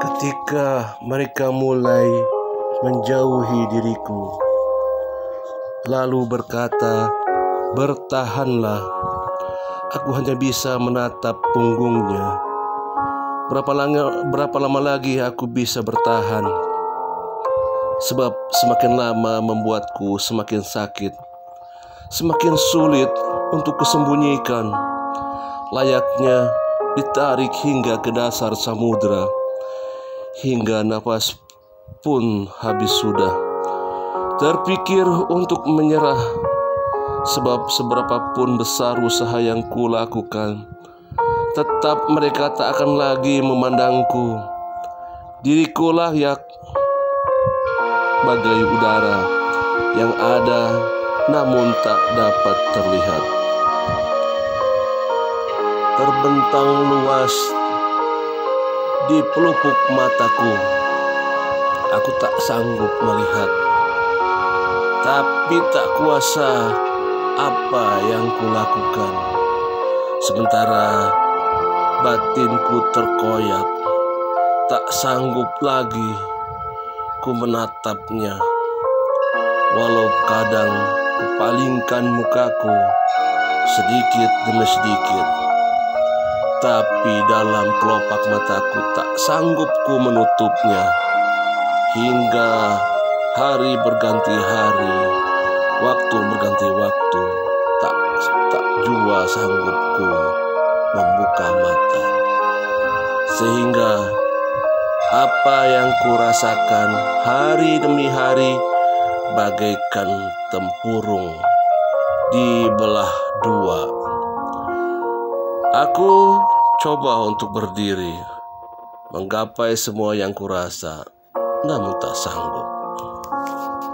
Ketika mereka mulai menjauhi diriku, lalu berkata, "Bertahanlah." Aku hanya bisa menatap punggungnya. Berapa lama, berapa lama lagi aku bisa bertahan? Sebab semakin lama membuatku semakin sakit, semakin sulit untuk kusembunyikan. Layaknya ditarik hingga ke dasar samudera, hingga nafas pun habis sudah. Terpikir untuk menyerah, sebab seberapapun besar usaha yang kulakukan, tetap mereka tak akan lagi memandangku. Diriku layak bagai udara yang ada namun tak dapat terlihat. Terbentang luas di pelupuk mataku. Aku tak sanggup melihat, tapi tak kuasa apa yang kulakukan. Sementara batinku terkoyak, tak sanggup lagi ku menatapnya. Walau kadang kupalingkan mukaku sedikit demi sedikit, tapi dalam kelopak mataku tak sanggup ku menutupnya hingga hari berganti hari, waktu berganti waktu, tak tak jua sanggupku membuka mata, sehingga apa yang kurasakan hari demi hari bagaikan tempurung di belah dua. Aku coba untuk berdiri, menggapai semua yang kurasa, namun tak sanggup.